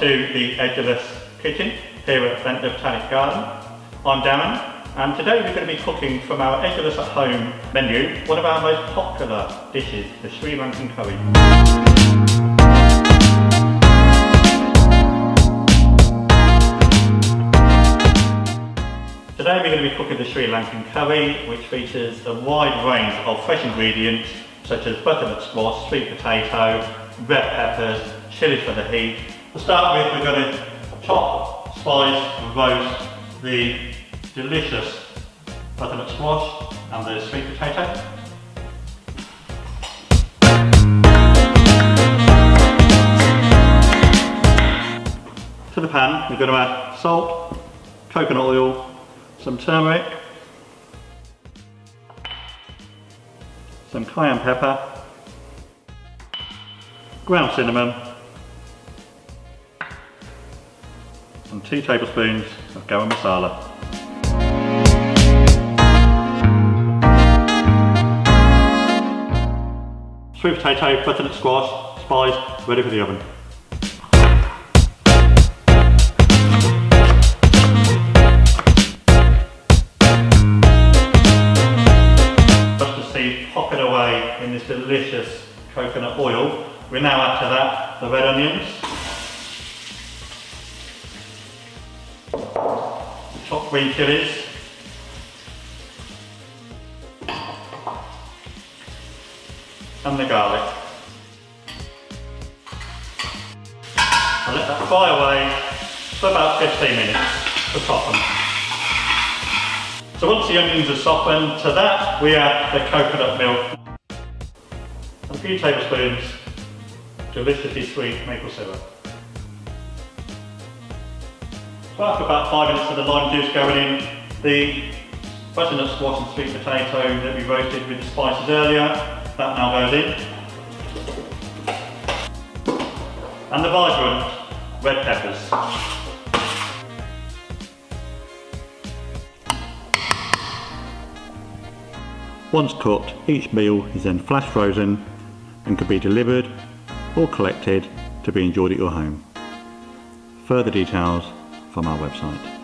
to the Edulis Kitchen here at Ventnor Botanic Garden. I'm Darren and today we're going to be cooking from our Edulis at Home menu one of our most popular dishes, the Sri Lankan curry. Today we're going to be cooking the Sri Lankan curry which features a wide range of fresh ingredients such as butternut squash, sweet potato, red peppers, chili for the heat. To start with, we're going to chop, spice and roast the delicious butternut squash and the sweet potato. To the pan, we're going to add salt, coconut oil, some turmeric, some cayenne pepper, ground cinnamon, and two tablespoons of garam masala. Sweet potato, butternut squash, spice, ready for the oven. Just to see popping away in this delicious coconut oil. We're now add to that the red onions, chopped green chilies, and the garlic. And let that fry away for about 15 minutes to soften. So once the onions are softened, to that we add the coconut milk. A few tablespoons of deliciously sweet maple syrup. After about five minutes of the lime juice going in, the butternut squash and sweet potato that we roasted with the spices earlier, that now goes in. And the vibrant red peppers. Once cooked, each meal is then flash frozen and can be delivered or collected to be enjoyed at your home. Further details from our website.